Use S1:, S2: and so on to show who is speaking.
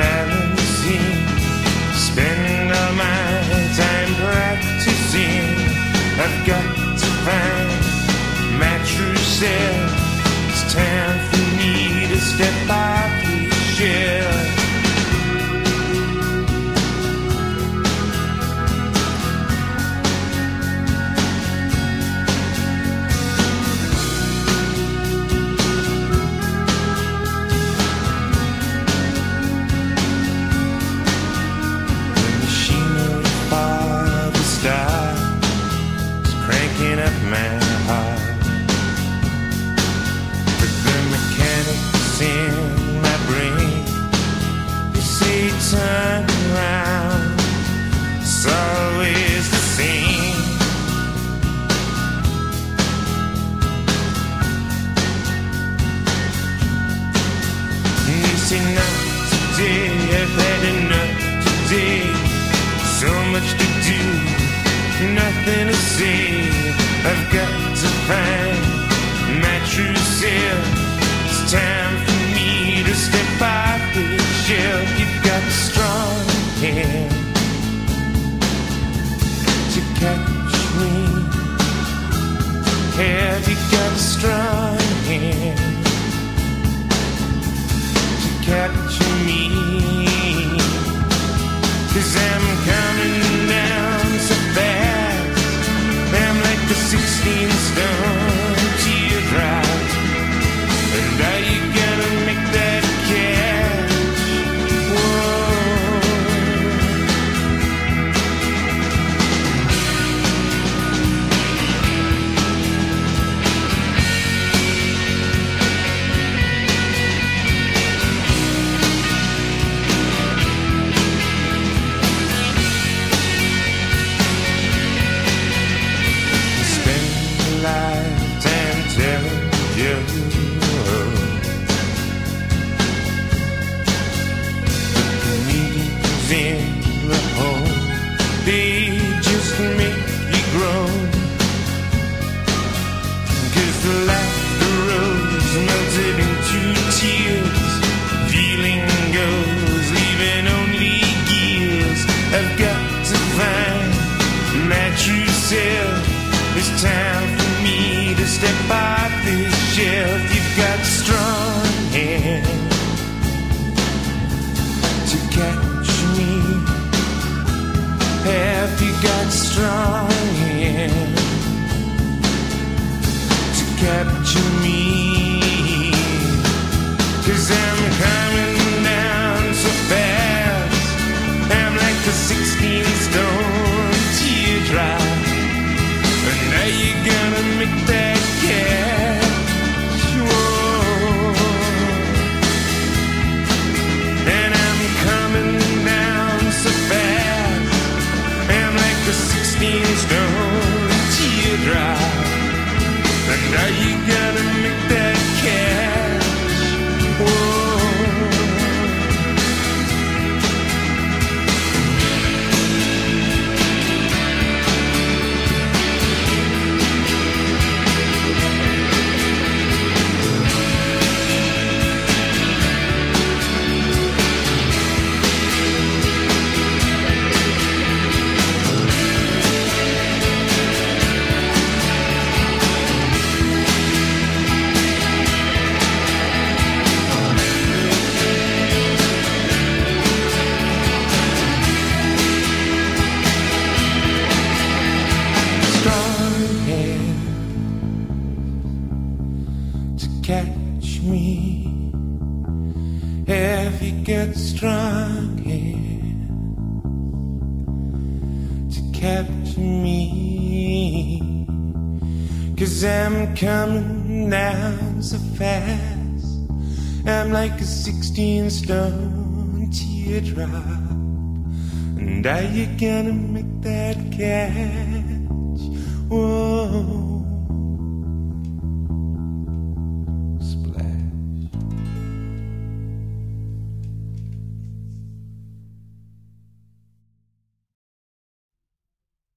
S1: balancing. Spend all my time practicing. I've got to find my true self. It's time for me to step out. I've had enough today. So much to do, nothing to say. I've got to find my true self. It's time It's time for me to step off this shelf. You've got strong hand to catch me. Have you got strong hand to capture me? Cause I'm coming down so fast. I'm like the 16 stone stone teardrop. And now you gotta make catch me. if you got strong hand to capture me? Cause I'm coming down so fast. I'm like a 16 stone teardrop. And are you gonna make that catch?